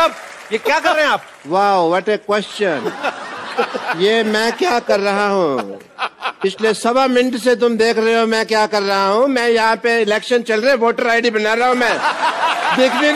साहब, ये क्या कर रहे हैं आप? वाह व्हाट ए क्वेश्चन ये मैं क्या कर रहा हूँ? पिछले सवा मिनट से तुम देख रहे हो मैं क्या कर रहा हूँ। मैं यहाँ पे इलेक्शन चल रहे वोटर आईडी बना रहा हूँ मैं। देख भी